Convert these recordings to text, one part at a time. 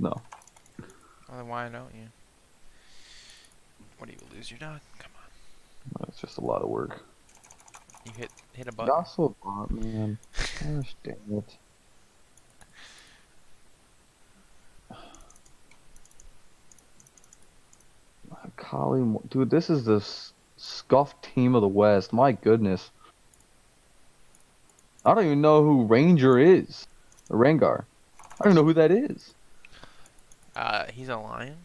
No. Well, then why don't you? What do you lose your dog? Come on. It's just a lot of work. You hit hit a button. That's a bot, man. Gosh dang it. Mo- dude, this is the scuffed team of the West. My goodness. I don't even know who Ranger is. Or Rengar. I don't even know who that is. Uh, he's a lion.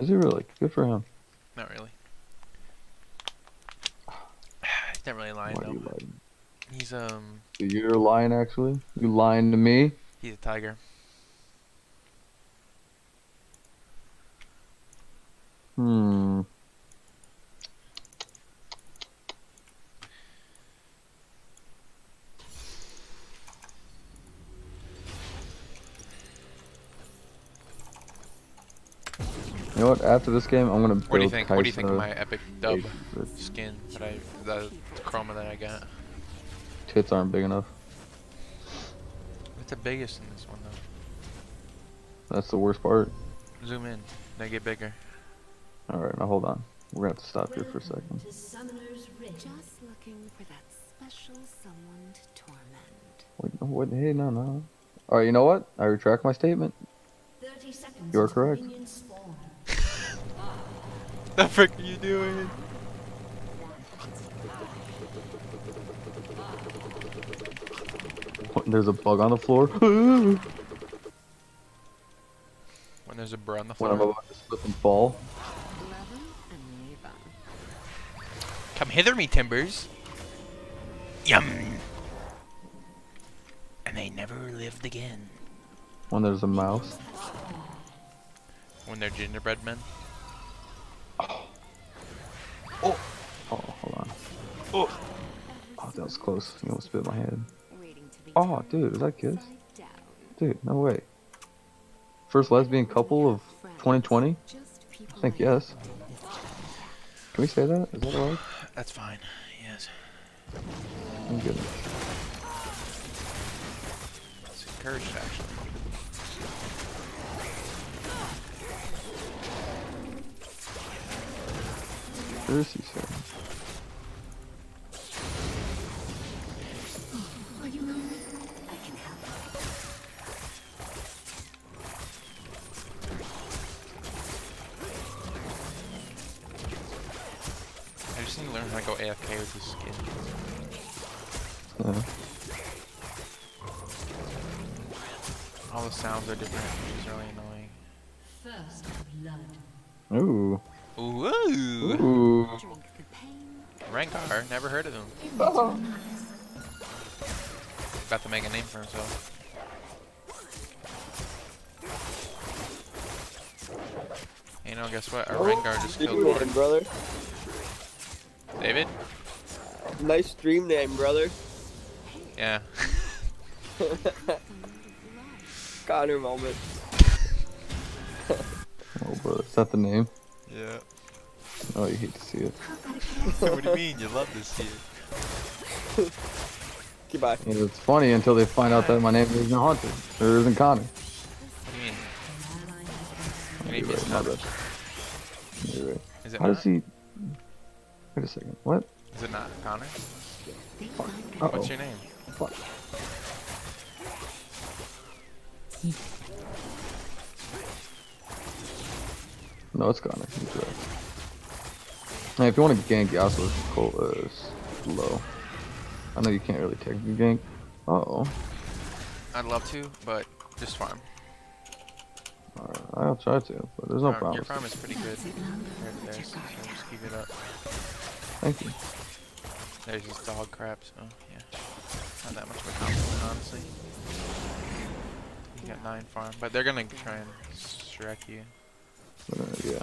Is he really? Good for him. Not really. he's not really a lion Why though. lying? He's um, You're a lion, actually. You lying to me? he's a tiger. Hmm. Know what? After this game, I'm gonna build What do you think? What do you think of my epic dub skin that I the chroma that I got? Tits aren't big enough. It's the biggest in this one though. That's the worst part. Zoom in. They get bigger. All right, now hold on. We're gonna have to stop here for a second. To Just looking for that special someone to torment. Wait, no, what? Hey, no, no. All right, you know what? I retract my statement. You are until correct. Minions spawn. The frick are you doing? What, There's a bug on the floor. When there's a bro on the floor. when I'm about to slip and fall. Love 'em and leave 'em. Come hither, me timbers. Yum. And they never lived again. When there's a mouse. When they're gingerbread men. Oh, oh that was close. You almost spit in my head. Waiting to be Oh, dude, is that Kiss? Dude, no way. First lesbian couple of 2020? I think yes. Can we say that? Is that alright? That's fine. Yes. I'm good. It's encouraged, actually. Jersey, sir. Are stream name, brother. Yeah. Connor moment. Oh, brother, is that the name? Yeah. Oh, you hate to see it. what do you mean? You love this shit. Goodbye. You know, it's funny until they find out that my name isn't Hunter. Or isn't Connor. What do you mean? Maybe it's not. bad. You're right. Is it How not? does he... Wait a second. What? Is it not Connor? Uh-oh. What's your name? Fuck. No, it's right. Hey, if you want to gank Yasuo's cold, uh, low. I know you can't really technically gank. Uh oh. I'd love to, but just farm. Alright, I'll try to, but there's no Farm- Your farm is pretty good to theirs, so just keep it up. Thank you. There's just dog crap, so yeah. Not that much of a compliment, honestly. You got nine farm, but they're gonna try and Shrek you. Uh, yeah.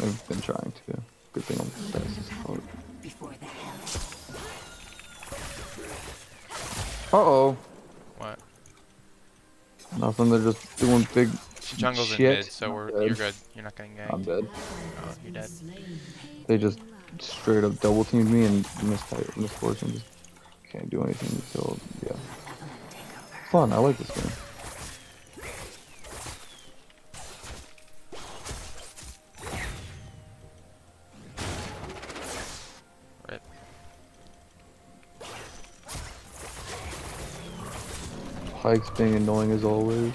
I've been trying to. Good thing I'm fast. Oh. Before the hell. Uh oh. What? Nothing, they're just doing big. Jungle's in shit. mid, so we're you're good. You're not getting I'm dead. Oh, you're dead. They just straight up double teamed me and Miss Fortune just can't do anything So yeah. Fun, I like this game. Pyke's being annoying as always.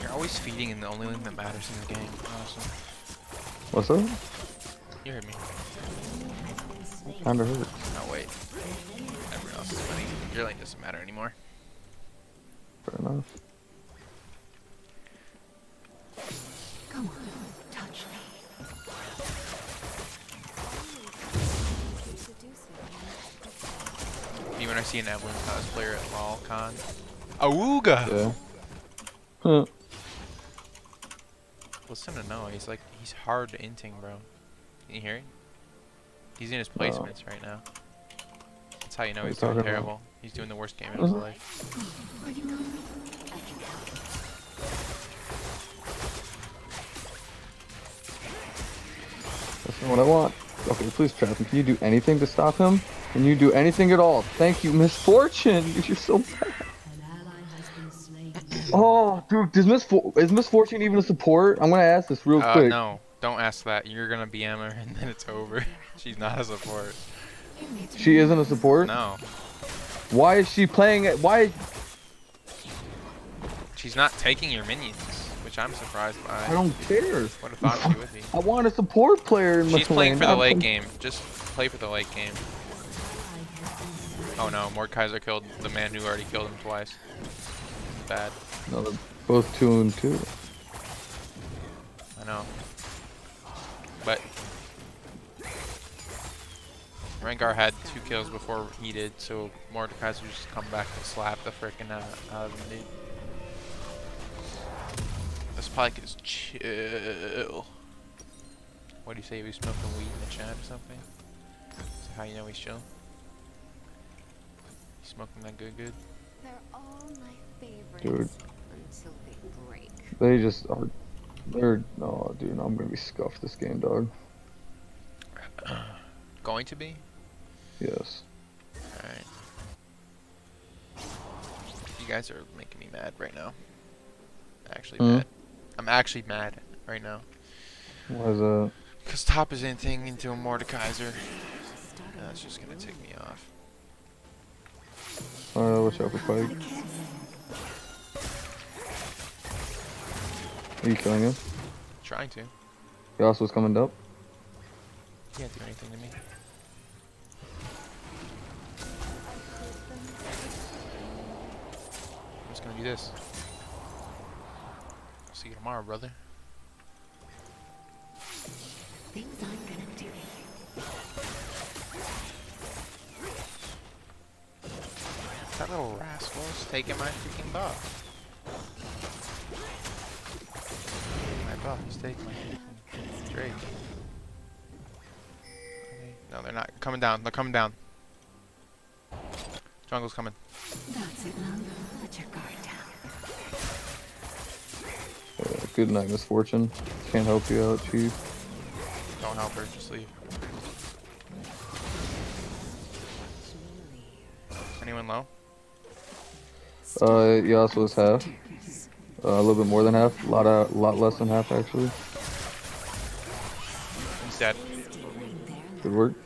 You're always feeding and the only thing that matters in the game, honestly. What's up? You heard me. Kinda hurts. Oh wait. Everyone else is winning. Your lane doesn't matter anymore. Fair enough. Come on, touch me. Me when I see an Evelynn cosplayer at LolCon. Awooga! Yeah. Huh. Listen to Noah, he's like, he's hard inting, bro. Can you hear it? He's in his No. placements right now. That's how you know he's doing talking about? terrible. He's doing the worst game of his life. That's not what I want. Okay, please trap him. Can you do anything to stop him? Can you do anything at all? Thank you, Miss Fortune. You're so bad. An ally has been slain. Oh, dude, does Misfor- is Miss Fortune even a support? I'm gonna ask this real Uh, quick. no, don't ask that. You're gonna BM her and then it's over. She's not a support. She isn't a support. No, Why is she playing it? Why? she's not taking your minions, which I'm surprised by. I don't care. What have thought she would be. I want a support player in my She's playing for the not late some- game. Just play for the late game. Oh no, Mordekaiser killed the man who already killed him twice. Bad. No, they're both two and two. I know. But Rengar had two kills before he did, so Mordekaiser just come back and slap the frickin' out, out of him, dude. This Pyke is chill. What do you say? He was smoking weed in the chat or something? Is that how you know he's chill? He's smoking that good good? They're all my favorites Dude. until they break. They just are. They're. Oh, dude, I'm gonna be scuffed this game, dog. Going to be? Yes. Alright. You guys are making me mad right now. Actually Hmm? mad. I'm actually mad right now. Why is that? Because top is anything into a Mordekaiser. That's just gonna tick me off. Uh, watch out for Pyke. Are you killing him? Trying to. Yasuo's coming up. Can't do anything to me. I'm just gonna do this. See you tomorrow, brother. Things I'm gonna do. That little rascal's taking my freaking buff. My buff, he's taking my freaking Drake. No, they're not coming down. They're coming down. Jungle's coming. That's it, love. Let your guard down. Uh, good night, Miss Fortune. Can't help you out, Chief. Don't help her, just leave. Anyone low? Uh, Yasuo's half. Uh, a little bit more than half. A lot, of, lot less than half, actually. He's dead. Good work.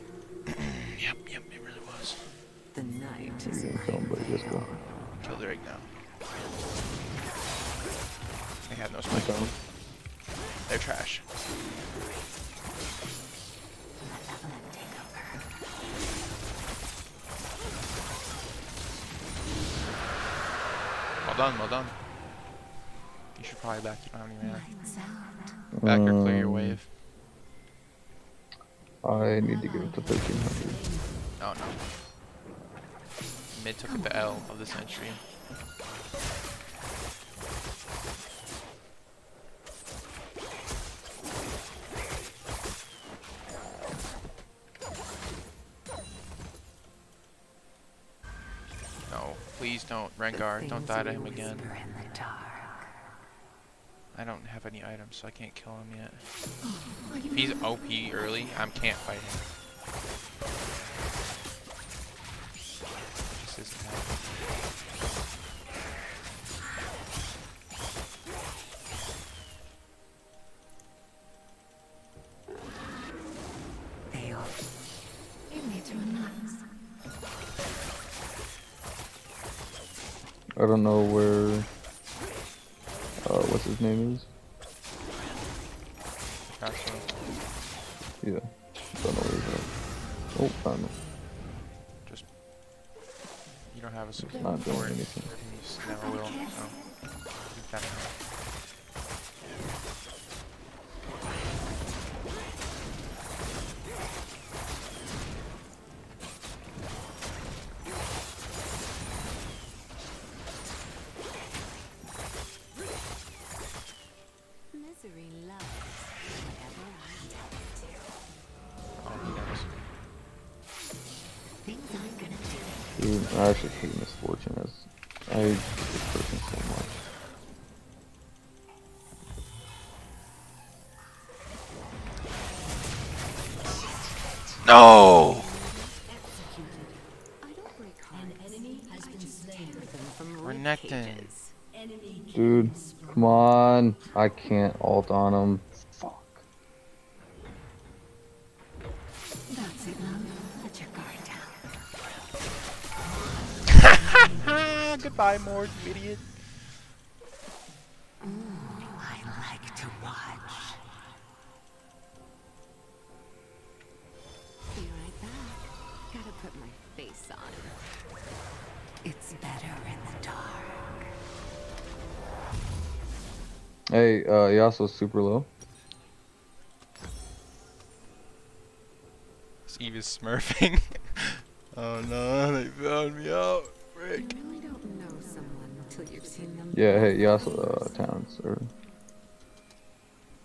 To get it to 1300. Oh no. Mid took the L of the century. No, please don't. Rengar, don't die to him again. I don't have any items, so I can't kill him yet. If he's OP early, I can't fight him. Don't know where. Oh, found him. You don't have a support. not doing anything. Never will. Oh. On. I can't alt on him. Fuck. That's it, love. Let your guard down. Goodbye, Mord, you idiot. I like to watch. Be right back. Gotta put my face on. Hey, uh, Yasuo's super low. Steve is smurfing. oh no, they found me out. Frick. You really don't know someone until you've seen them. Yeah, hey, Yasuo, uh, Towns, or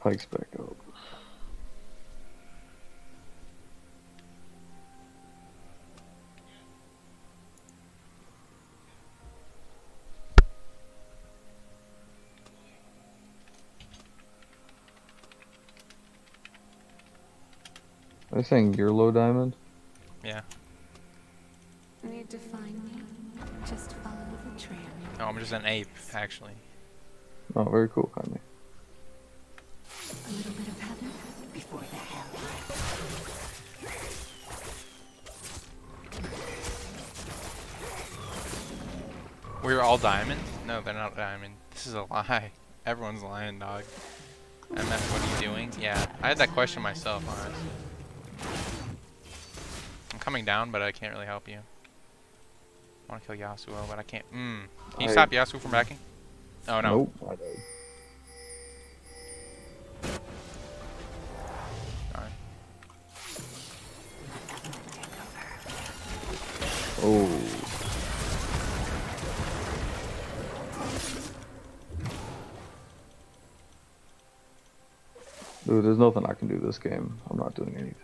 Pyke's back up. Are they saying you're low diamond? Yeah. Need to find me? Just follow the trail. No, I'm just an ape, actually. Oh, very cool, Kanye. A little bit of heaven before the hell. We're all diamond? No, they're not diamond. This is a lie. Everyone's lying, dog. I meant, what are you doing? Yeah, I had that question myself, honestly. I'm coming down, but I can't really help you. I want to kill Yasuo, but I can't. Mm. Can you I- stop Yasuo from backing? Oh no. Nope. I died. Darn. Oh. Dude, there's nothing I can do this game. I'm not doing anything.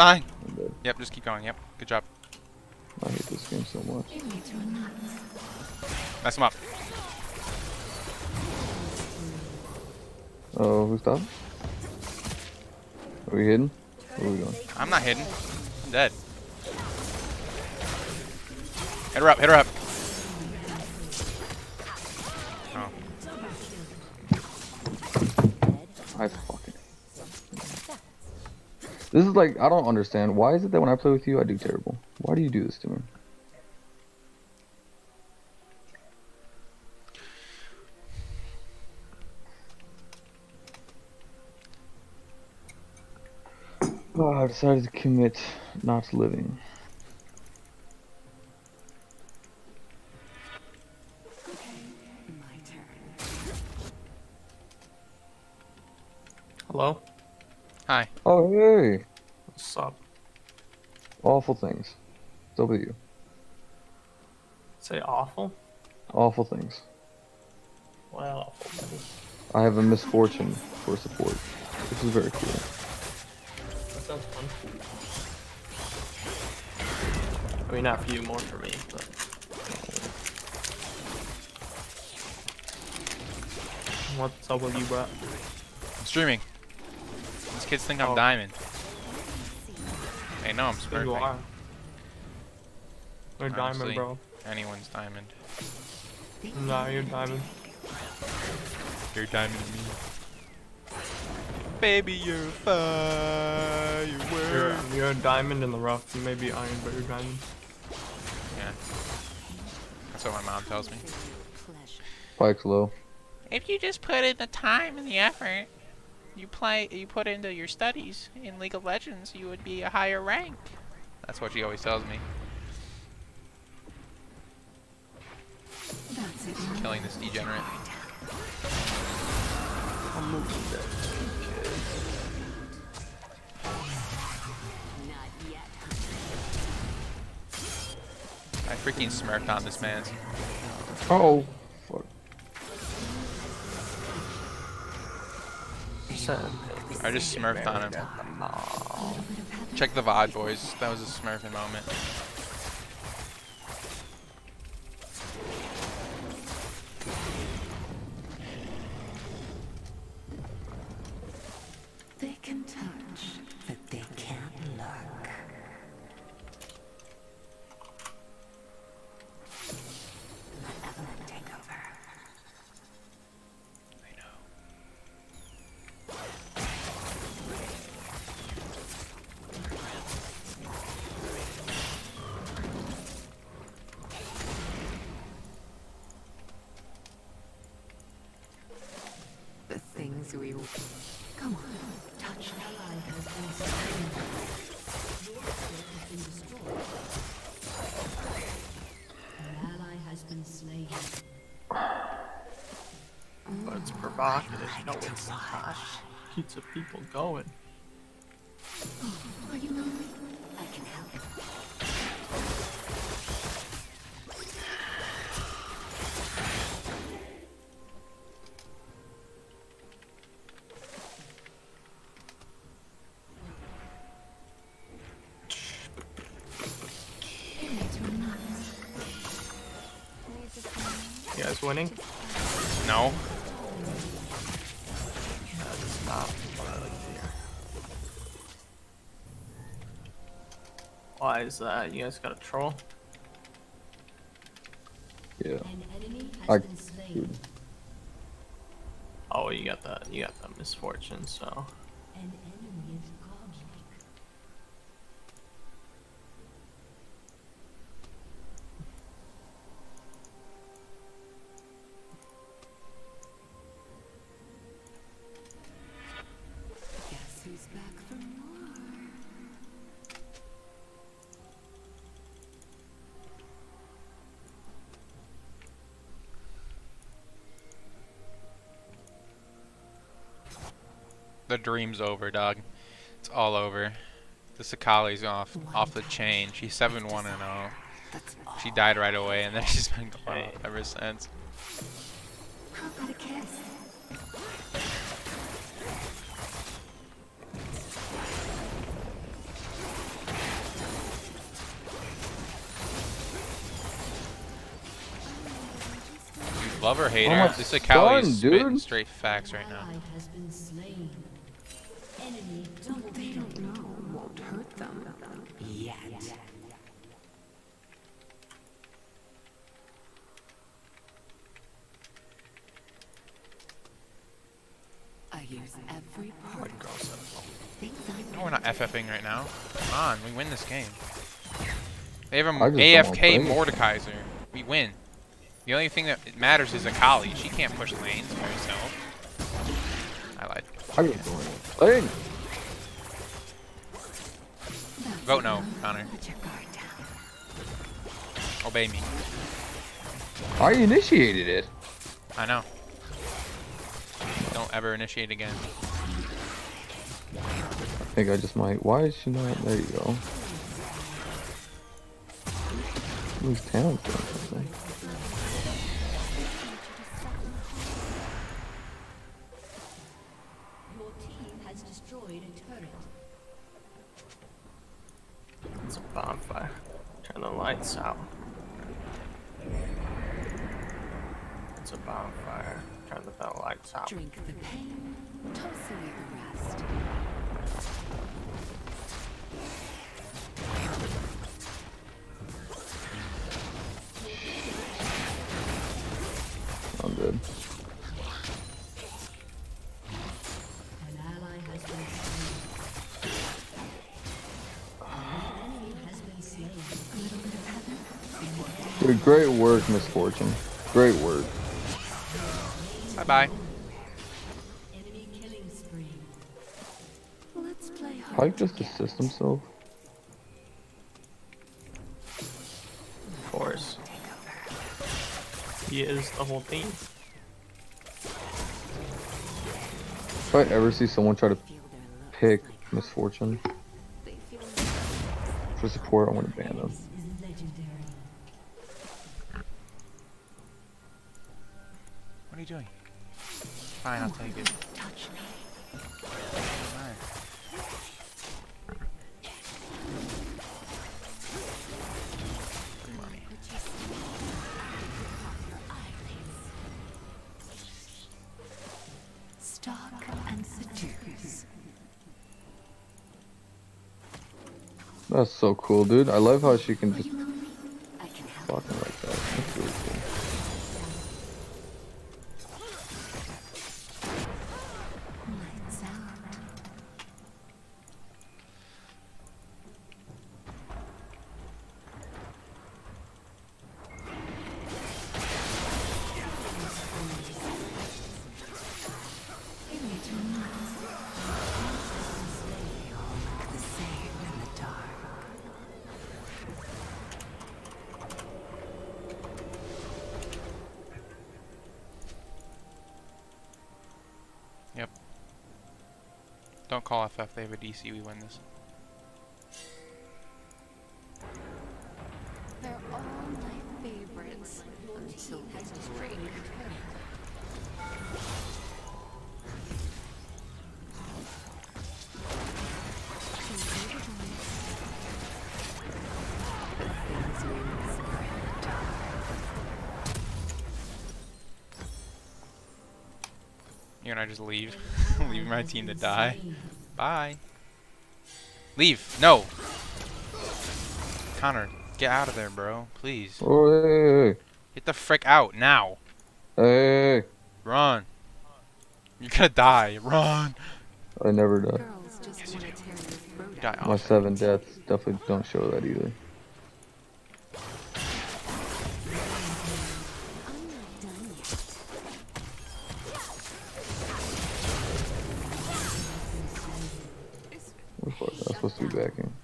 Stop dying! I'm dead. Yep, just keep going. Yep, good job. I hate this game so much. You need. Mess him up. Oh, who's top? Are we hidden? Where are we going? I'm not hidden. I'm dead. Hit her up, hit her up. This is like I don't understand. Why is it that when I play with you, I do terrible? Why do you do this to me? Oh, I decided to commit not living. Hello? Hi. Oh hey, What's up? awful things. It's over to you. Say awful. Awful things. What awful things? I have a Miss Fortune for support. This is very cool. That sounds fun. I mean, not for you, more for me, but. What's up with you, bro? I'm streaming. These kids think I'm Oh. diamond. Hey, no, I'm There you smurfing. are. You're Honestly. diamond, bro. Anyone's diamond. Nah, you're diamond. You're diamond to me. Baby, you're a firework. You're, you're a diamond in the rough. You may be iron, but you're diamond. Yeah. That's what my mom tells me. Pleasure. Spike's low. If you just put in the time and the effort, you play, you put into your studies in League of Legends, you would be a higher rank. That's what she always tells me. That's. Killing this degenerate. I'm moving that. I freaking smirked on this man. Oh, I just smurfed on him. Check the VOD, boys. That was a smurfing moment. Is that? You guys got a troll? Yeah. An enemy has I- been slain. Oh, you got that. You got that Miss Fortune. So The dream's over, dog. It's all over. The Sakali's off off the chain. She's 7 1 and 0. That's She died right away, and then she's been going Hey. off ever since. How about a kiss? Love or hate Oh her, this Sakali son, is spitting straight facts right now. Ally has been slain. Enemy What they don't know won't hurt them. Yet. I use every part I No, we're not FFing right now. Come on, we win this game. They have a I just don't wanna play AFK. Mordekaiser. We win. The only thing that matters is Akali. She can't push lanes by herself. I lied. I was doing it. Playing. Vote no, Connor. Put your guard down. Obey me. I initiated it. I know. Don't ever initiate again. I think I just might. Why is she not? There you go. Who's talented? Slain. Dude, great work, Miss Fortune. Great work. Bye bye. Enemy killing spree. Let's play. Pyke just assist himself. He is the whole team. If I ever see someone try to Feel their looks pick Miss Fortune for support, I want to ban them. What are you doing? Fine, I'll take it. So cool, dude. I love how she can just FF, they have a DC, we win this. They're all my favorites until they break. You and I just leave. leave my team to die. Bye. Leave. No. Connor, get out of there, bro. Please. Hey, Get the frick out now. hey. Run. You're gonna die. Run. I never die. Yes, you do. throat Die. My seven deaths definitely don't show that either. Fuck?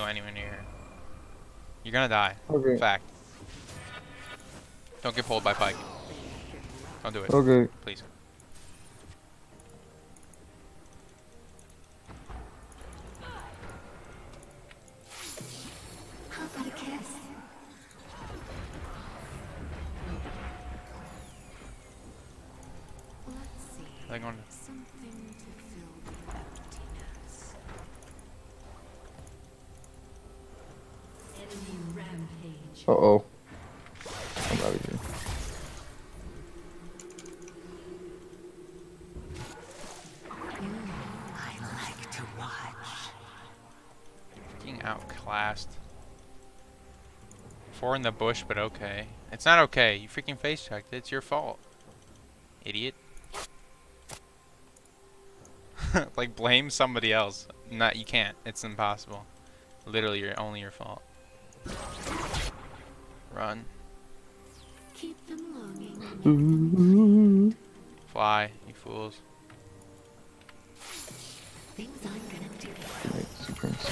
Go anywhere near her. You're gonna die. Okay. Fact. Don't get pulled by Pyke. Don't do it. Okay. Please. Four in the bush, but okay. It's not okay. You freaking face checked. It's your fault. Idiot. like, blame somebody else. not you can't. It's impossible. Literally, you're only your fault. Run, Keep them longing. fly, you fools. Things I'm gonna do. Right, Super Prince.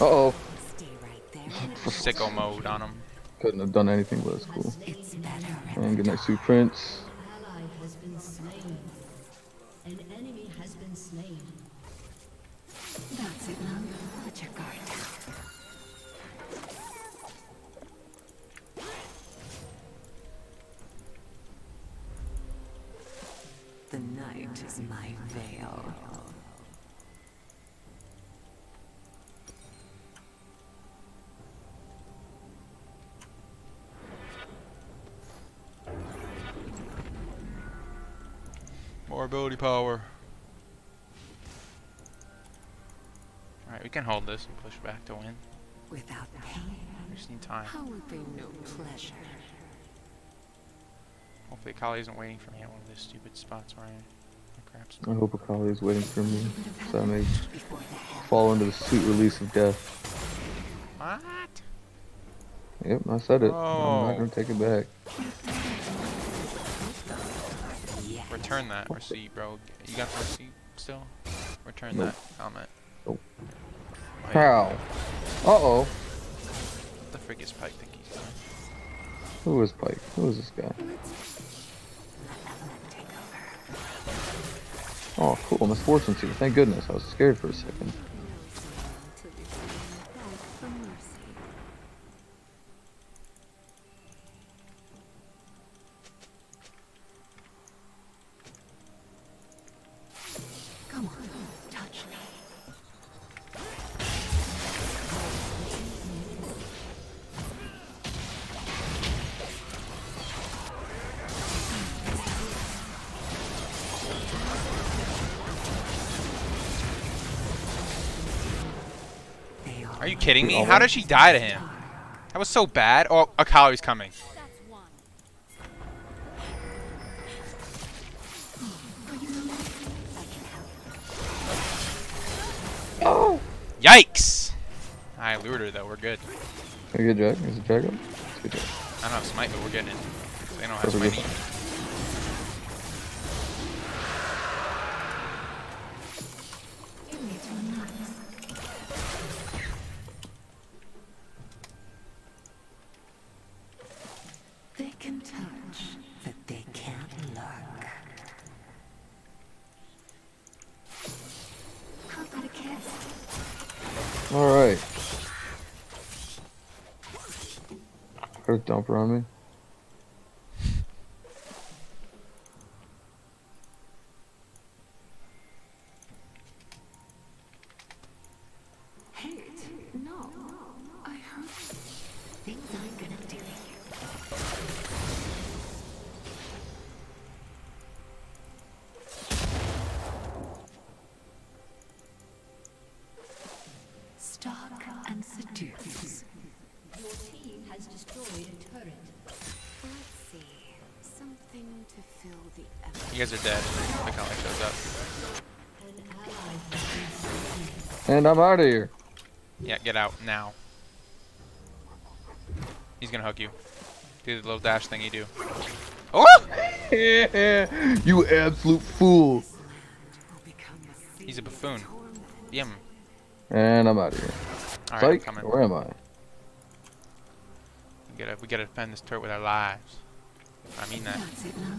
Uh oh. Stay. Sicko mode on him. Couldn't have done anything, but it's cool. It's better. And good night, Super Prince. ally has been slain. Ability power. Alright, we can hold this and push back to win. Without pain, We just need time. how would they know pleasure? Hopefully Kali isn't waiting for me at one of those stupid spots where I I I hope Akali is waiting for me, so I may Before the hell. fall into the sweet release of death. What? Yep, I said it. I'm not gonna take it back. Yeah. Return that receipt, bro. You got the receipt still? Return Nope. that comment. Nope. Wait, How? Uh oh. What the frick is Pyke think he's doing? Who is Pyke? Who is this guy? Let Evelynn take over. Oh, cool. Miss Fortune's here. Thank goodness. I was scared for a second. Kidding me? How did she die to him? That was so bad. Oh, Akali's coming. Oh! Yikes! I lured her though. We're good. Can I get Jack? Is it Jack up? Let's get Jack. I don't have smite, but we're getting it. They don't have That's smite. And I'm out of here. Yeah, get out now. He's gonna hook you. Do the little dash thing you do. Oh! yeah, you absolute fool. Will become a He's a buffoon. Yum. And I'm out of here. Alright, Psych, coming. where am I? We gotta, we gotta defend this turret with our lives. I mean that.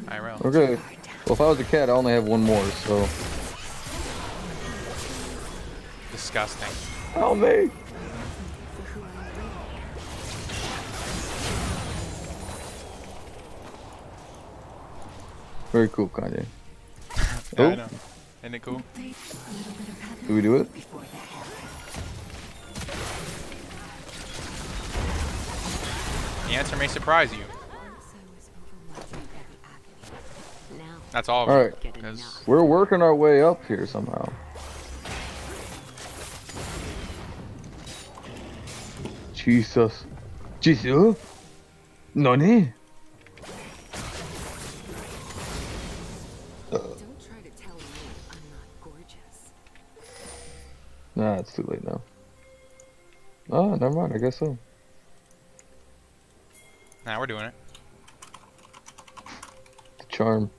IRL. Okay. Well, if I was a cat, I only have one more, so. Disgusting. Help me! Very cool, Kanye. Yeah, Oh. I know. Isn't it cool? Do we do it? The answer may surprise you. So is overwhelmed by the agony. Now, That's all All right. get Because enough. We're working our way up here somehow. Jesus. Jesus? Nani? Nah, it's too late now. Oh, never mind, I guess so. Now nah, we're doing it. The charm.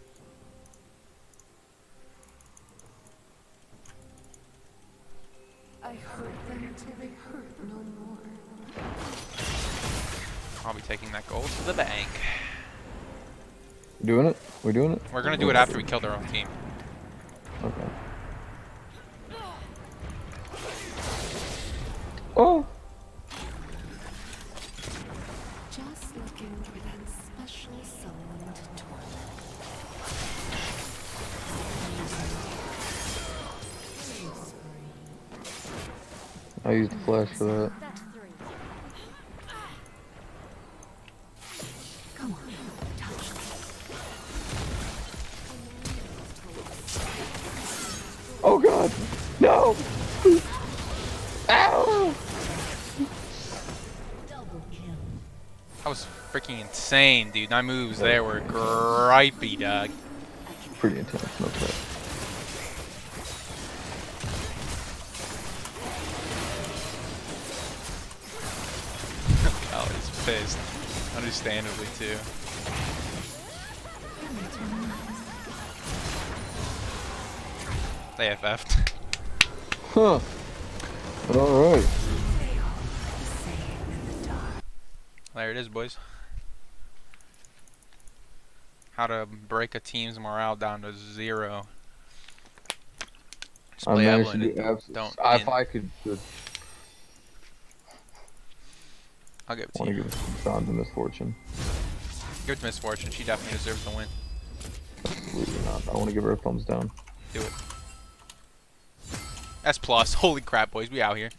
I'll be taking that gold to the bank. Doing it? We're doing it? We're gonna do it after we kill their own team. Okay. Oh! Just looking for that special someone to torment. I used the flash for that. Insane, dude. My moves there were gripey, dog. Pretty intense, no cap. Oh, he's pissed. Understandably, too. They FF'd. Huh. Alright. There it is, boys. How to break a team's morale down to zero. Just I managed to do abs- don't If. I could, could I'll give it to want to you. give Don the Miss Fortune. Give it to Miss Fortune. She definitely deserves the win. Absolutely not. I want to give her a thumbs down. Do it. S plus. Holy crap, boys. We out here.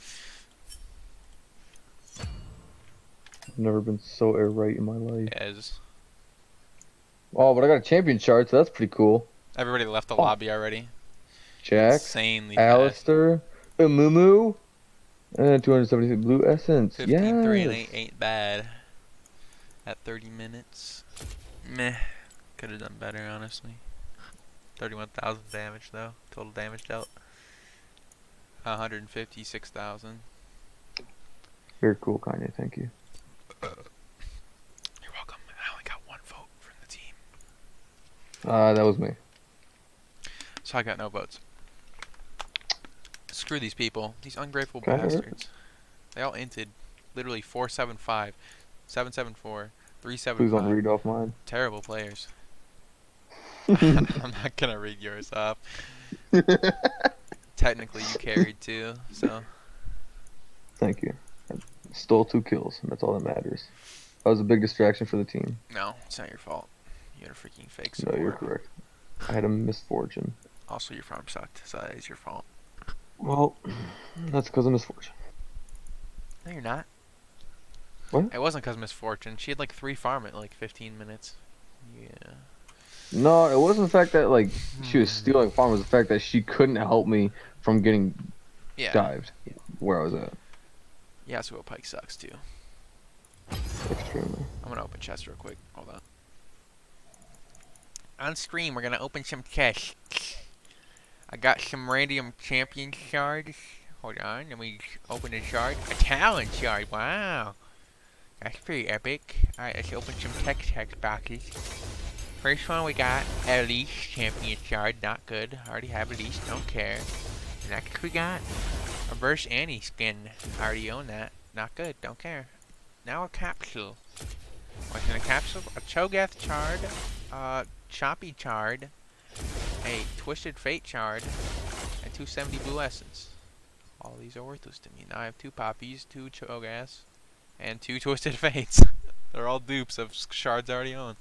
I've never been so air right in my life. As Oh, but I got a champion chart, so that's pretty cool. everybody left the Oh. lobby already. Jax, Insanely fast. Alistar, uh, Amumu, and uh, 273 blue essence. 15, 3, and 8 ain't bad. At 30 minutes. Meh. Could have done better, honestly. 31,000 damage, though. Total damage dealt. 156,000. Very cool, Kanye. Thank you. You're welcome. I only got one vote from the team. Uh, that was me. So I got no votes. Screw these people. These ungrateful Can I have it? bastards. They all inted. Literally 475, 774, Please don't read off mine. Terrible players. I'm not gonna read yours off. Technically, you carried too, so Thank you. I stole two kills, and that's all that matters. That was a big distraction for the team. no, it's not your fault. You had a freaking fake No, you're correct. I had a Miss Fortune. Also, your farm sucked, so that is your fault. Well, that's because of Miss Fortune. No, you're not. What? It wasn't because of Miss Fortune. She had like three farm at like 15 minutes. Yeah. No, it wasn't the fact that like she Hmm. was stealing farm. It was the fact that she couldn't help me from getting Yeah. dived where I was at. Yasuo Pyke sucks too. Extremely. I'm gonna open chest real quick. Hold on. On stream, we're gonna open some chests. I got some random champion shards. Hold on, let me open a shard. A talent shard, wow. That's pretty epic. Alright, let's open some text text boxes. First one we got Elise champion shard, not good. Already have Elise, don't care. Next we got a Verse Annie skin. Already own that. Not good, don't care. Now a capsule. In a capsule? A Cho'Gath Chard, uh, Choppy Chard, a Twisted Fate Chard, and 270 Blue Essence. All these are worthless to me. Now I have two Poppies, two Cho'Gaths, and two Twisted Fates. They're all dupes of shards I already own.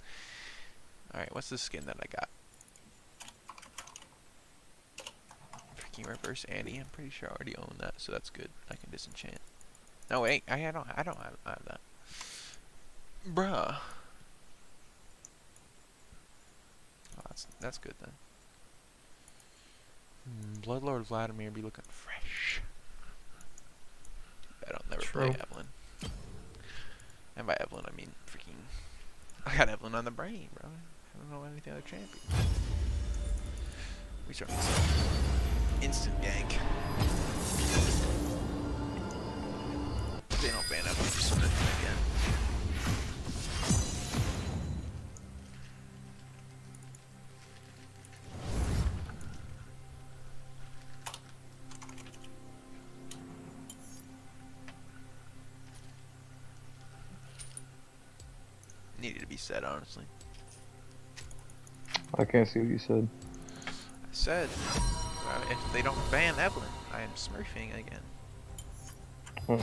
Alright, what's the skin that I got? Freaking Reverse Annie. I'm pretty sure I already own that, so that's good. I can disenchant. No wait, I, I don't. I don't have, I have that. Bruh. Oh, that's that's good then. Hmm, Bloodlord Vladimir be looking fresh. I don't never play Evelynn. And by Evelynn, I mean freaking. I got Evelynn on the brain, bro. I don't know anything other champion. We start this up. Instant gank. Said, honestly. I can't see what you said. I said, uh, if they don't ban Evelynn, I am smurfing again. Hmm.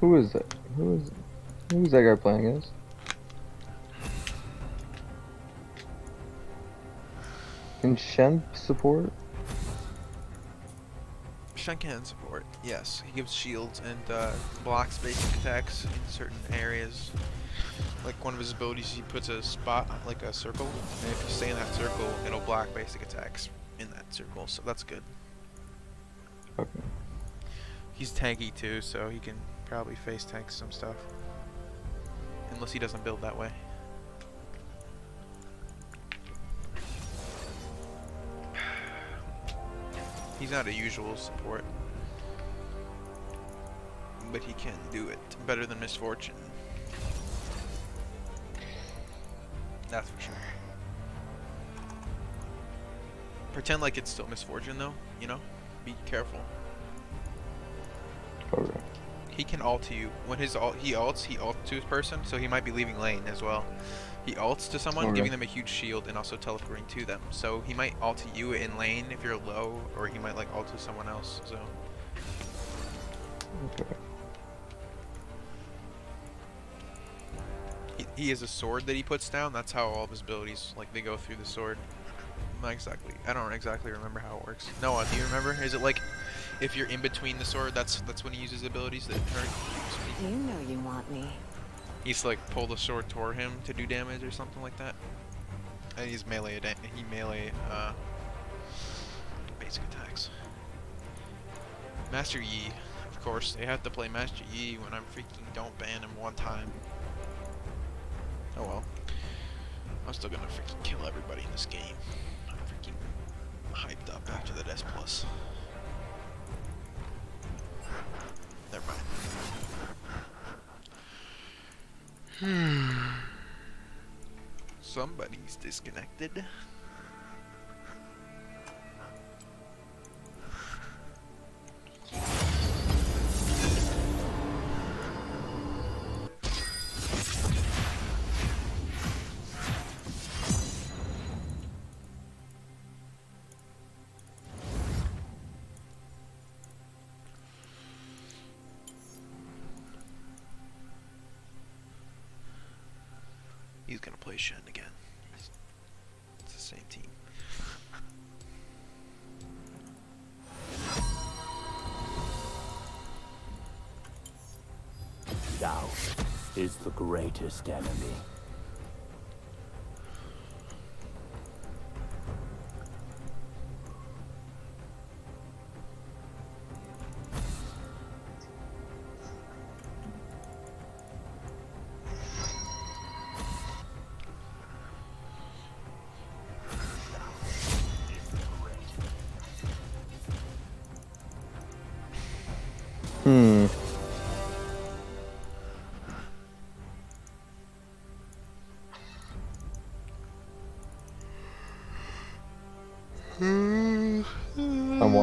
Who is that? Who is who is that guy playing as? Can Shen support? Shen can support, yes. He gives shields and uh, blocks basic attacks in certain areas. Like one of his abilities, he puts a spot, like a circle, and if you stay in that circle, it'll block basic attacks in that circle, so that's good. Okay. He's tanky too, so he can probably face tank some stuff. Unless he doesn't build that way. He's not a usual support. But he can do it better than Miss Fortune. That's for sure. Pretend like it's still Miss Fortune though, you know? Be careful. He can ult to you. When his ult, he ults, he ults to his person, so he might be leaving lane as well. He ults to someone, giving them a huge shield and also teleporting to them. So he might ult to you in lane if you're low, or he might like ult to someone else. So Okay. he, he has a sword that he puts down. That's how all of his abilities like they go through the sword. Not exactly. I don't exactly remember how it works. Noah, do you remember? Is it like if you're in between the sword, that's that's when he uses abilities that hurt? You know you want me. He's like pull the sword toward him to do damage or something like that. And he's melee. da- He melee uh, basic attacks. Master Yi, of course, they have to play Master Yi when I'm freaking don't ban him one time. Oh well. I'm still gonna freaking kill everybody in this game. I'm freaking hyped up after that S plus. Never mind. Hmm. Somebody's disconnected. Shen again. It's the same team. Doubt is the greatest enemy.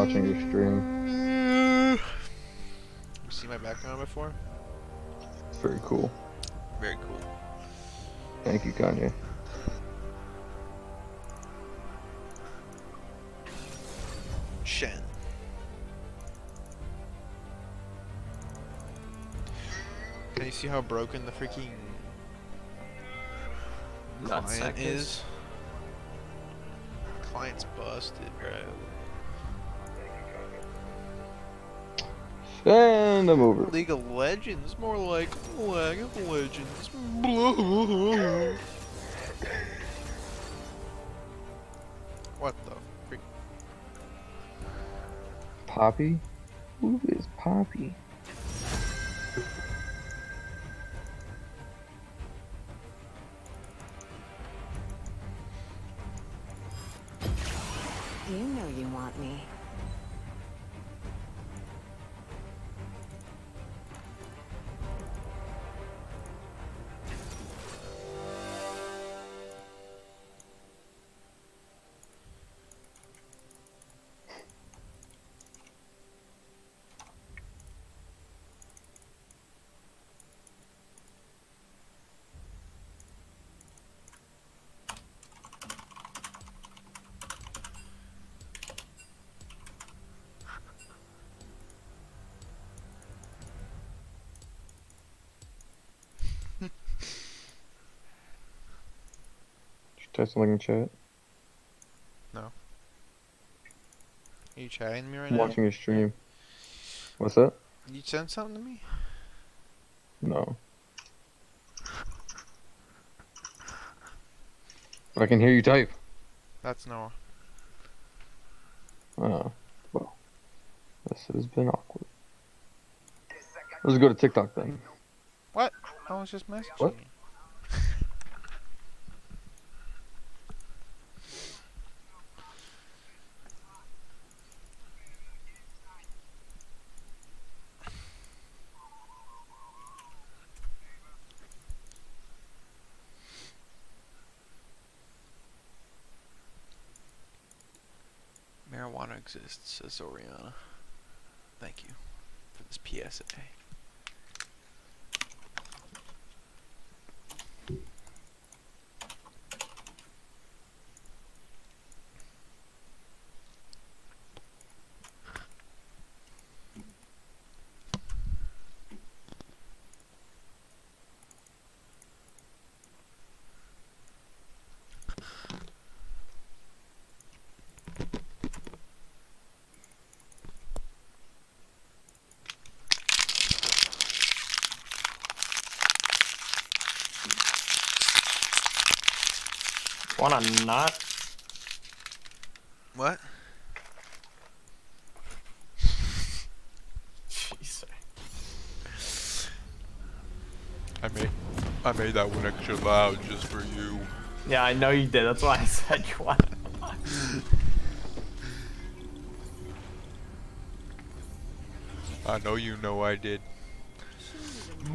Watching your stream. Mm. You see my background before? Very cool. Very cool. Thank you, Kanye. Shen. Can you see how broken the freaking client is? is? Client's busted, bro. And I'm over. League of Legends, more like League of Legends. what the freak? Poppy? Who is Poppy? You know you want me. Type something in chat. No. Are you chatting to me right I'm now? watching your stream. What's that? You send something to me? No. I can hear you type. That's Noah. Oh, well. This has been awkward. Let's go to TikTok then. What? I was just messaging What? you. Exists, says Orianna. Thank you for this PSA. Wanna not? What? Jeez. I made I made that one extra loud just for you. Yeah, I know you did. That's why I said you want. I know you know I did.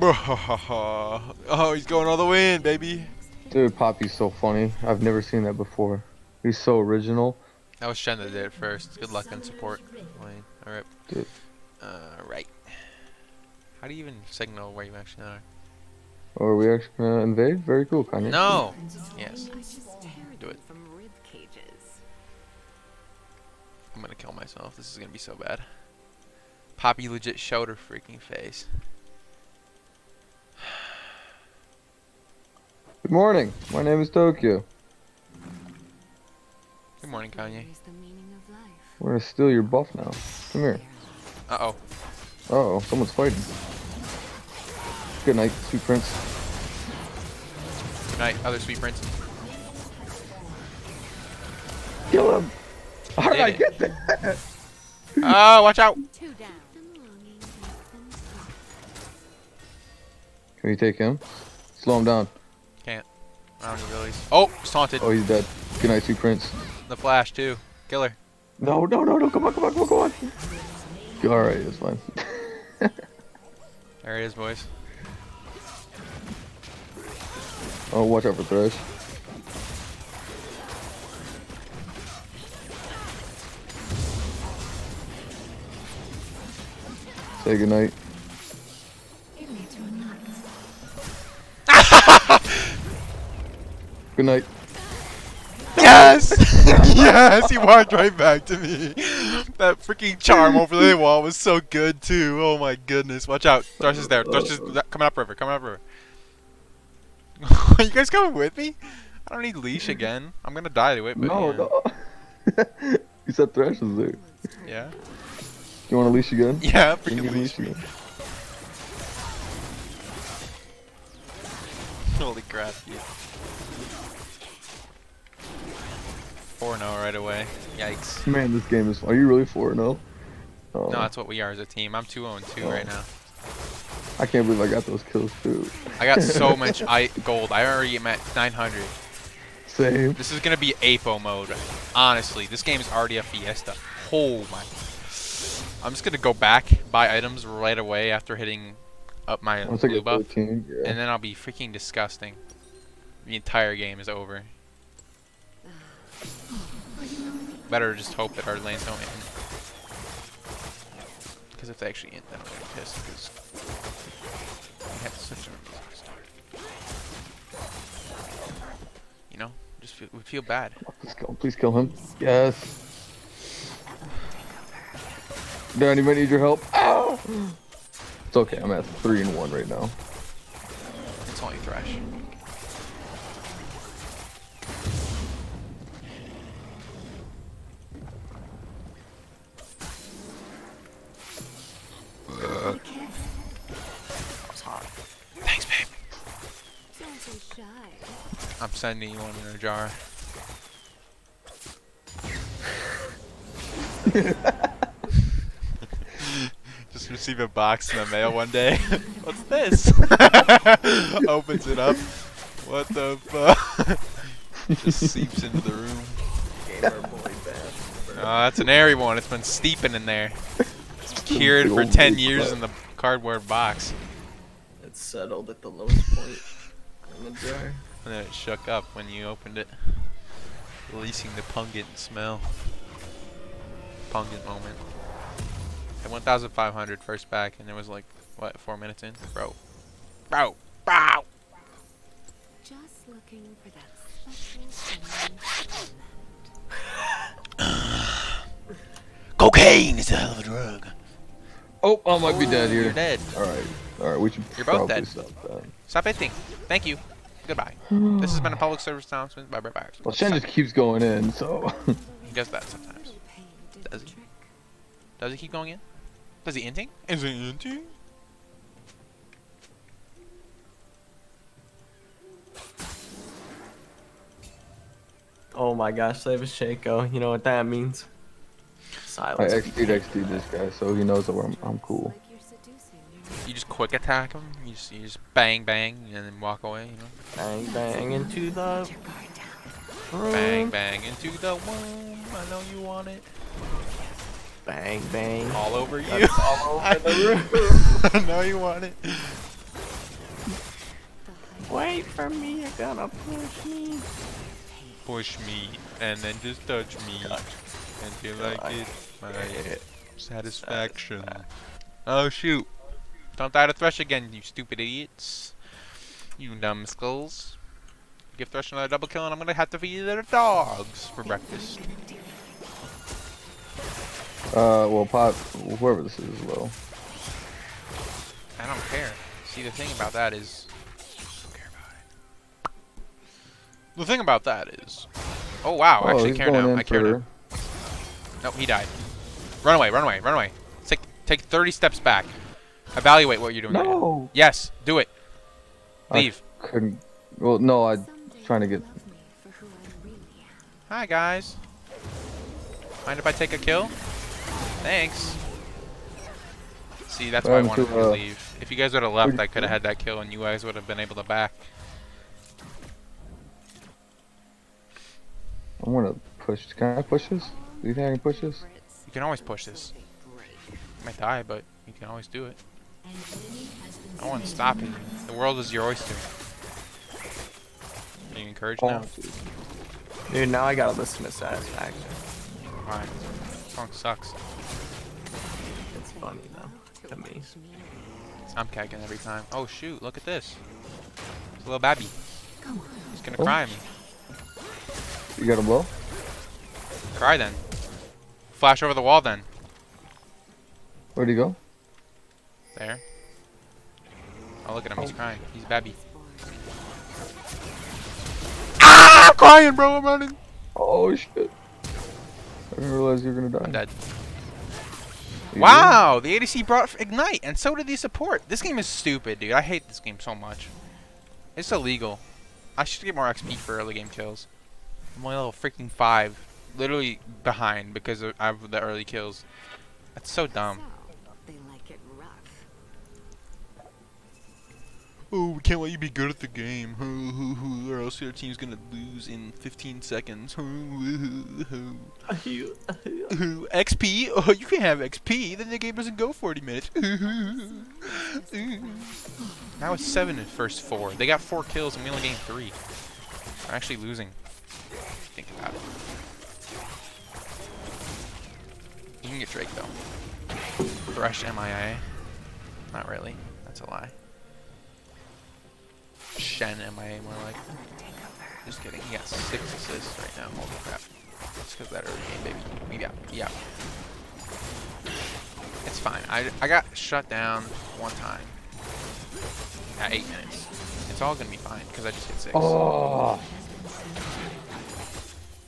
Oh, he's going all the way in, baby. Dude, Poppy's so funny. I've never seen that before. He's so original. That was Shen that did it first. Good luck and support. Lane. Alright. Dude. Uh, right. How do you even signal where you actually are? Or are we actually gonna invade? Very cool, Kanye. No! Yes. I just Do it. from rib cages. I'm gonna kill myself. This is gonna be so bad. Poppy legit showed her freaking face. Good morning. My name is Tokyo. Good morning, Kanye. Is the meaning of life. We're gonna steal your buff now. Come here. Uh oh. Uh oh, someone's fighting. Good night, sweet prince. Good night, other sweet prince. Kill him! How did I Did get that? Ah, watch out! Two down. Them longing, make them talk. Can we take him? Slow him down. I don't. Oh, he's taunted. Oh, he's dead. Good night, sweet prince. The flash too. Killer. No, no, no, no, come on, come on, come on, come on. Alright, it's fine. There he is, boys. oh, watch out for Thresh. Say goodnight. Good night. Yes! yes! He walked right back to me. That freaking charm over the wall was so good too. Oh my goodness. Watch out. Thresh is there. Thresh is th- coming up river. Coming up river. Are you guys coming with me? I don't need leash again. I'm gonna die to it, but No, yeah. no. you said Thresh is there. Yeah. You want to leash again? Yeah, freaking give leash. again? Holy crap, dude. 4-0 right away. Yikes. Man, this game is. Are you really 4 0? Oh, No, that's what we are as a team. I'm 2-0-2 right oh. now. I can't believe I got those kills too. I got so much I gold. I already am at 900. Same. This is gonna be Apo mode. Honestly, this game is already a fiesta. Oh my. I'm just gonna go back, buy items right away after hitting up my blue buff, 13, yeah. and then I'll be freaking disgusting. The entire game is over. Better just hope that our lanes don't end. Because if they actually end, then I'm gonna be pissed. Because we had such amazing start. You know, just feel, we feel bad. Please kill him. Please kill him. Yes. Do anybody need your help? Ow! It's okay. I'm at three and one right now. It's only Thresh. I'm sending you one in a jar. Just receive a box in the mail one day. What's this? Opens it up. What the fuck? Just seeps into the room. Gamer boy. Oh, that's an airy one. It's been steeping in there. It's cured for 10 years butt. in the cardboard box. It's settled at the lowest point in the jar. And then it shook up when you opened it. Releasing the pungent smell. Pungent moment. At 1,500 first back, and it was like, what, four minutes in? Bro. Bro. Bro! Just looking for that special Cocaine is a hell of a drug. Oh, I might be dead here. You're dead. All right, all right. We should You're both dead. stop that. Stop hitting. Thank you. Goodbye. Hmm. this has been a public service announcement by Brett Byers. Well, Shen just keeps going in, so. He does that sometimes. Does he? Does he keep going in? Does he inting? Is he inting? Oh my gosh, they have a Shaco. You know what that means? Silence. I XD'd XD this guy, so he knows that I'm, I'm cool. You just quick attack him. You just, you just bang bang and then walk away. You know. Bang bang into the Your guard down. room. Bang bang into the womb. I know you want it. Bang bang. All over you. That's all over the room. I know you want it. Wait for me, you're gonna push me. Push me and then just touch me until I get my satisfaction. Oh shoot! Don't die to Thresh again, you stupid idiots. You numbskulls. Give Thresh another double kill and I'm gonna have to feed the dogs for breakfast. Uh, well, Pop, whoever this is, low. I don't care. See, the thing about that is. I don't care about it. The thing about that is. Oh wow, I oh, actually care now. I care now. for. No, he died. Run away, run away, run away. Take take 30 steps back. Evaluate what you're doing. right now. No! Yes, do it. I Leave. Couldn't. Well, no, I'm trying to get- love me for who I really am. Hi guys. Mind if I take a kill? Thanks. See, that's why I wanted to, to uh, leave. If you guys would have left, I could have had that kill, and you guys would have been able to back. I'm gonna push. Can I push this? Do you think I can push this? You can always push this. they break. You might die, but you can always do it. An enemy has been No one's stopping you. The world is your oyster. Are you encouraged Oh, now? dude. Dude, now I gotta listen to Satisfaction. Why? Song sucks. It's funny though, to me. I'm cagging every time. Oh shoot, look at this. It's a little babby. Come on. He's gonna Oh. cry at me. You gotta blow? Cry then. Flash over the wall then. Where'd he go? There. Oh look at him, he's crying. He's babby. Ah! I'm crying, bro. I'm running. Oh shit! I didn't realize you were gonna die. I'm dead. You Wow, the ADC brought Ignite, and so did the support. This game is stupid, dude. I hate this game so much. It's illegal. I should get more XP for early game kills. I'm only level freaking 5. Literally behind because of, of the early kills. That's so dumb. Oh, we can't let you be good at the game, or else your team's gonna lose in 15 seconds. XP? Oh, you can have XP, then the game doesn't go 40 minutes. now it's 7 in first 4. They got 4 kills and we only gained 3. We're actually losing. Think about it. You can get Drake though. Thresh MIA. Not really. That's a lie. Shen MIA more like. Just kidding. He got 6 assists right now. Holy crap. It's because that early game, baby. Yeah, yeah. It's fine. I, I got shut down one time. At 8 minutes. It's all gonna be fine because I just hit 6. Oh.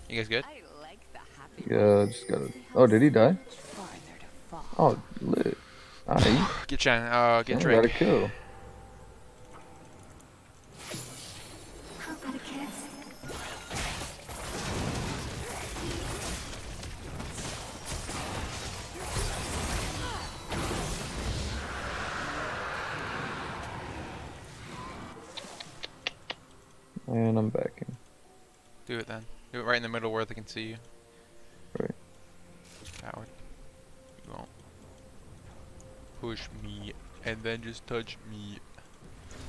You guys good? I like the happy Yeah, just gotta. Oh, did he die? farther to fall. Oh, lit. Nice. Get Shen. Uh, get Yeah, got a kill. And I'm backing. Do it then. Do it right in the middle where they can see you. Right. Coward. You won't. Push me and then just touch me.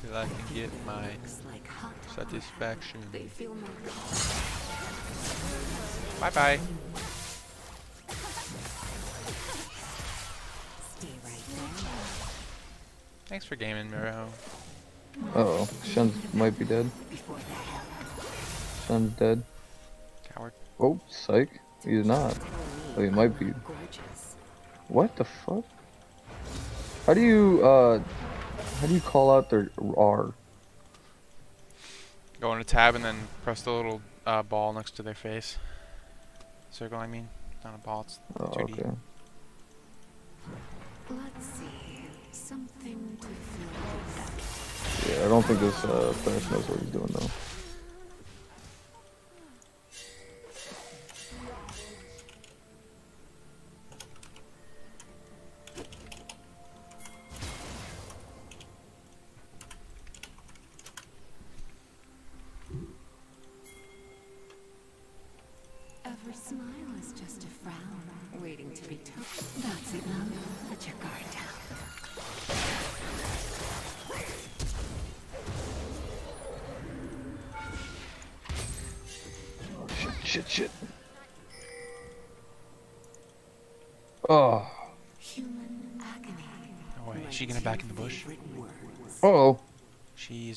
Till I can get my like satisfaction. They feel more Bye bye. Stay right there. Thanks for gaming, Miro. Uh oh. Shen's might be dead. Before the hell. Shen's dead. Coward. Oh, psych. He's not. Oh, he might be. Gorgeous. What the fuck? How do you, uh, how do you call out their R? Go into tab and then press the little uh, ball next to their face. Circle, I mean. Not a ball, it's Oh, 2D. okay. Let's see. Something to feel Yeah, I don't think this, uh, knows what he's doing though.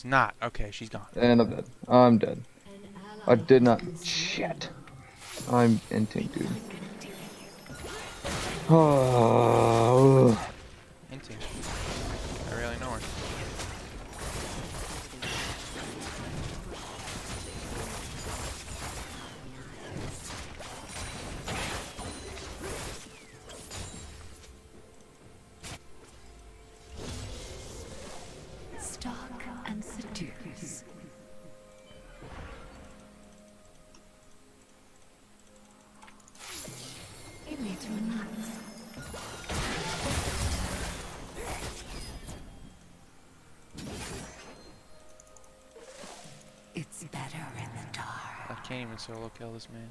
Not. Okay, she's gone. And I'm dead. I'm dead. I did not. Shit. I'm inting, dude. Oh. Can't even solo kill this man.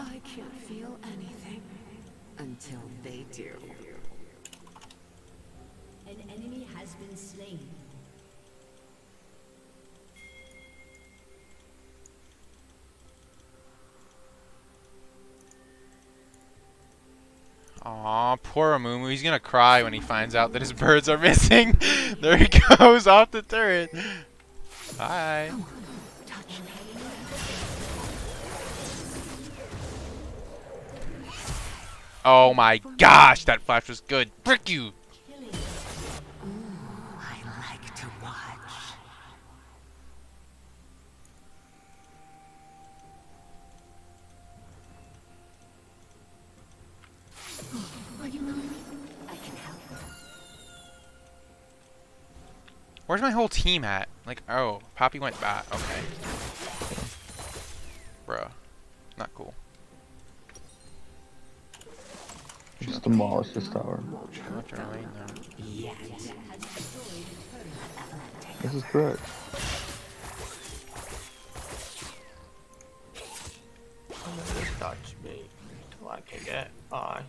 I can't feel anything until they do. An enemy has been slain. Aw, poor Amumu. He's gonna cry when he finds out that his birds are missing. there he goes off the turret. Touch. Oh my gosh, that flash was good. Frick you. Where's my whole team at? Like, oh, Poppy went back. Okay. Bruh. Not cool. Just demolish this tower. This is. Just touch me till I can get by.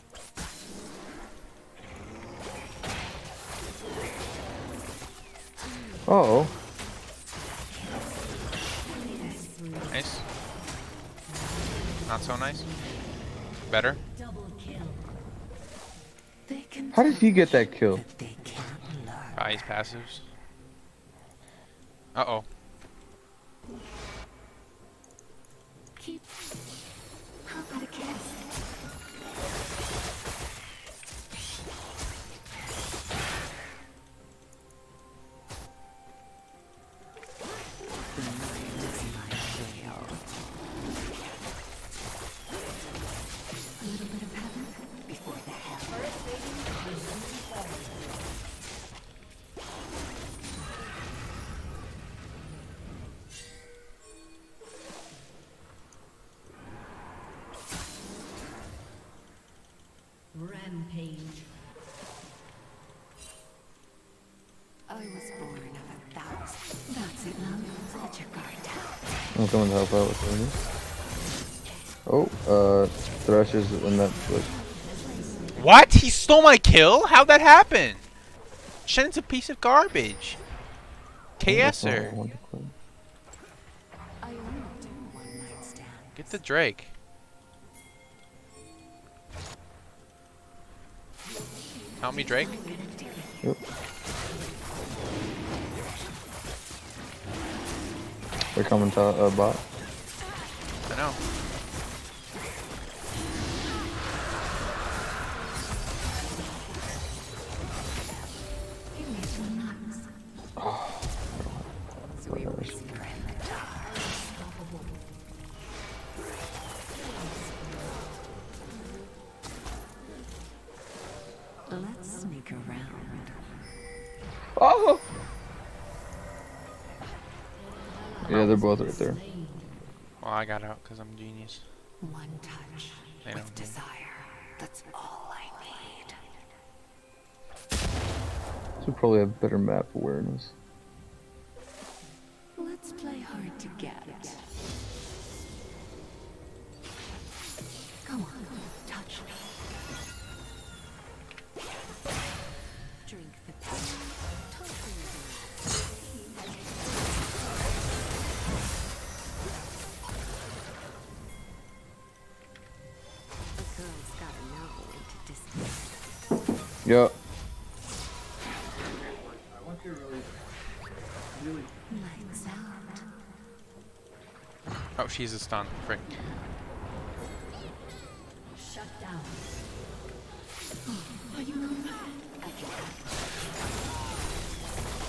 Oh. Not so nice. Better. Double kill. They can How did he get that kill? that they can't learn. Probably his passives. Uh oh. I'm coming to help out with this. Oh, uh, Thresh is in that bush. What? He stole my kill? How'd that happen? Shen's a piece of garbage. KSer. Wonderful. I only do one night stand. Get the Drake. Help me, Drake. They're coming to uh, bot. Right there. Well, I got out because I'm a genius. One touch They with don't. desire. That's all I need. This would probably have better map awareness. Out. Oh, she's a stun. Frick. Shut down.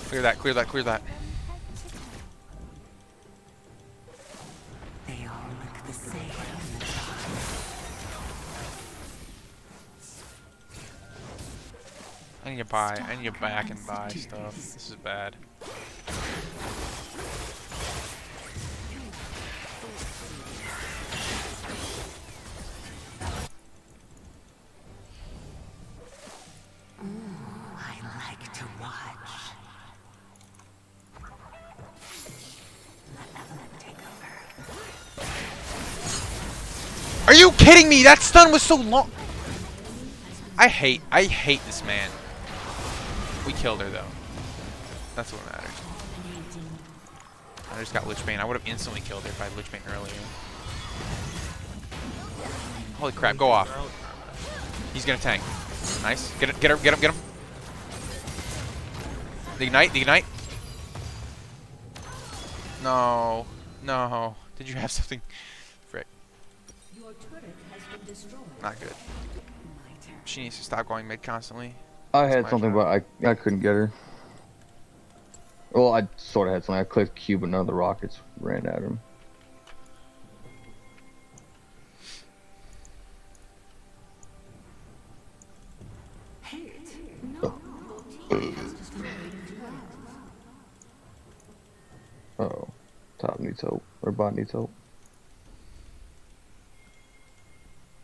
Clear that, clear that, clear that. Buy. I need to back and buy stuff. This is bad. I like to watch. Let Evelynn take over. Are you kidding me? That stun was so long. I hate, I hate this man. Killed her though. That's what matters. I just got Lich Bane. I would have instantly killed her if I had Lich Bane earlier. Holy crap, go off. He's gonna tank. Nice. Get it, get her, get him, get him. The ignite, the ignite. No, no. Did you have something? Frick. Your turret has been destroyed. Not good. She needs to stop going mid constantly. I had something, but I, I couldn't get her. Well, I sort of had something. I clicked Q, but none of the rockets ran at him. Uh oh. Top needs help. Or bot needs help.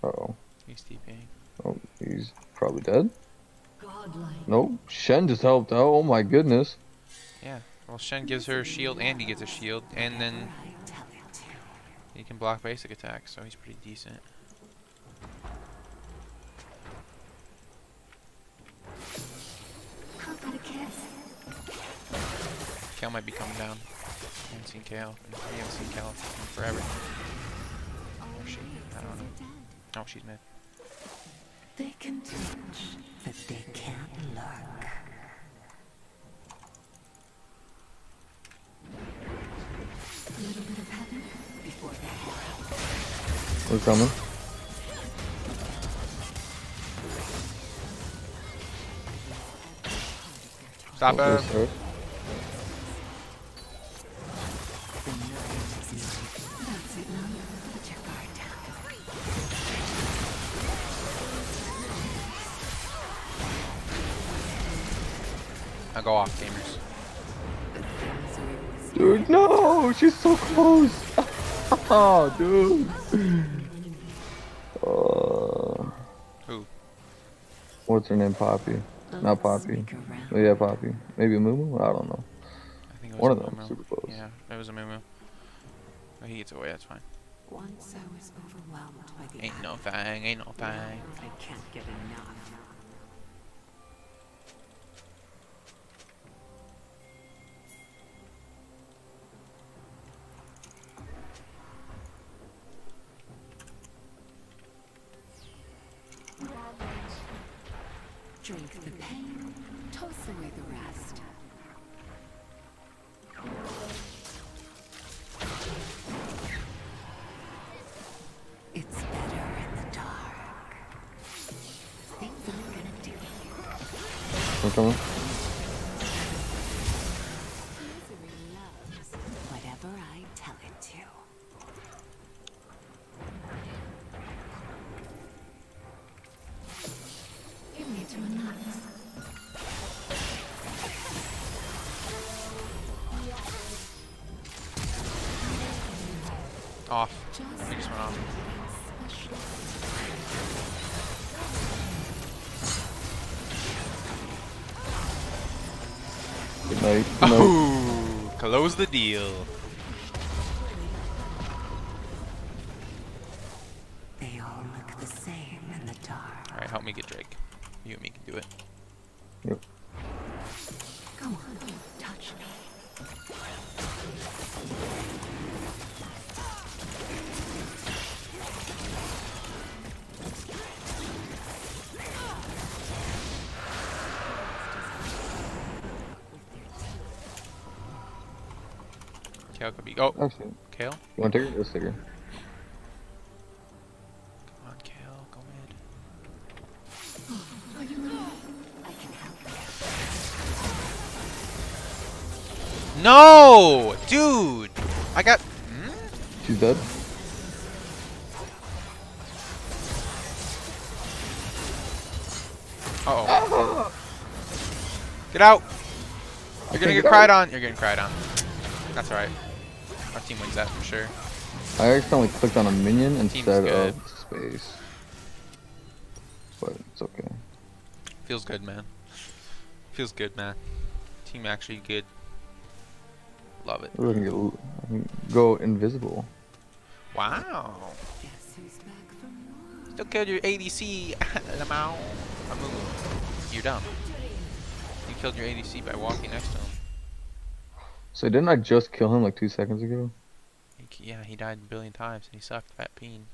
Uh oh. He's TPing. Oh, he's probably dead. Godlike. Nope. Shen just helped out. Oh my goodness. Yeah. Well, Shen gives her a shield and he gets a shield, and then he can block basic attacks, so he's pretty decent. How about a kiss? Kayle might be coming down. I haven't seen Kayle. We haven't seen Kayle in forever. Oh, or she. I don't know. Oh, she's mid. They can touch, but they can't look. A little bit of heaven before the hell. We're coming. Stop oh, her. She's so close! oh, dude! Uh, Who? what's her name? Poppy. Not Poppy. Oh, yeah, Poppy. Maybe Mumu? I don't know. I think it was One a of them, Mumu. super close. Yeah, it was a Mumu. Oh, he gets away. That's fine. Once I was overwhelmed by the Ain't no act. thing. Ain't no Now thing. I can't get enough. I'm coming. The deal. Oh, Actually, Kayle. you want to take it? Let's take it. Come on, Kayle. Go mid. I can help you. No, dude. I got. Hmm? She's dead. Uh oh. Get out. You're gonna get get cried on. You're getting cried on. That's alright. Team wins that for sure. I accidentally clicked on a minion instead of space. But it's okay. Feels good, man. Feels good, man. Team actually good. Love it. We're gonna get l- I can go invisible. Wow. Guess who's back for more? Still killed your ADC, Lamau. Amu. You're dumb. You killed your ADC by walking next to him. So didn't I just kill him like two seconds ago? C- yeah, he died a billion times and he sucked, fat peen.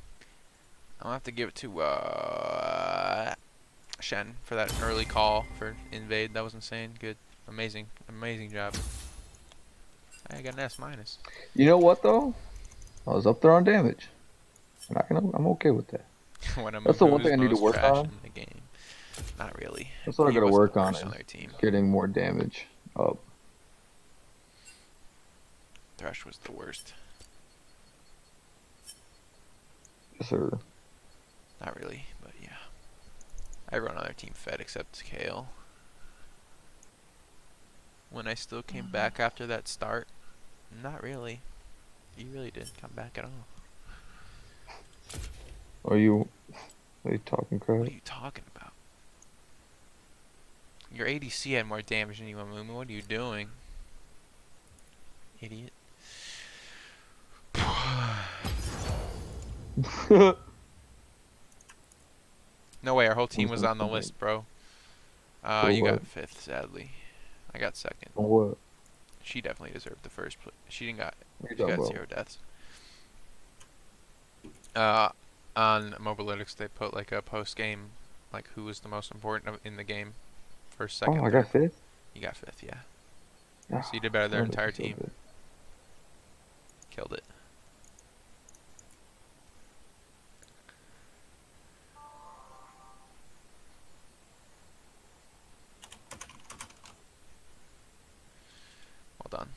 I'll have to give it to uh, Shen for that early call for invade. That was insane. Good, amazing, amazing job. I got an S minus. You know what though? I was up there on damage. And I can, I'm okay with that. when I'm That's the one thing I need to work on. in the game. Not really. That's what I gotta work on team. getting more damage up. Thresh was the worst. Yes, sir. Not really, but yeah. Everyone on their team fed except Kayle. When I still came Mm-hmm. back after that start, not really. You really didn't come back at all. Are you, are you talking crap? What are you talking about? Your ADC had more damage than you, Amumu. What are you doing? Idiot. No way, our whole team was on the list, bro. Uh, you got fifth, sadly. I got second. On what? She definitely deserved the first. She didn't got. What are you She got zero deaths. Uh, on Mobalytics, they put like a post game, like who was the most important in the game, first, second. Oh, I got fifth. You got fifth, yeah. Ah, So you did better than their entire team. Killed it. Well done.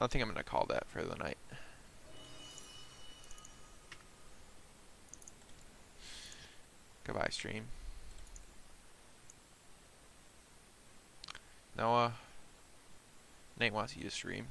I think I'm gonna call that for the night. Goodbye, stream. Noah. Nate wants you to stream.